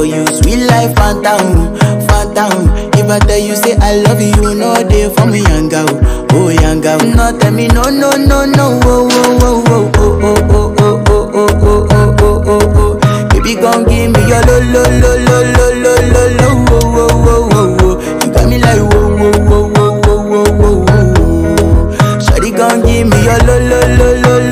tell you sweet life, phantom, phantom. If I tell you say I love you, no day for me, younger, oh younger. girl. No tell me no, no, no, no, oh, oh, oh, oh, oh, oh, oh, oh, oh, oh, oh, oh, oh, oh. Baby, come give me your lo, lo, lo, lo, lo, lo, lo, lo, oh, oh, oh, oh, oh. You got me like oh, oh, oh, oh, oh, oh, oh, oh, Shawty, come give me your lo, lo, lo, lo, lo.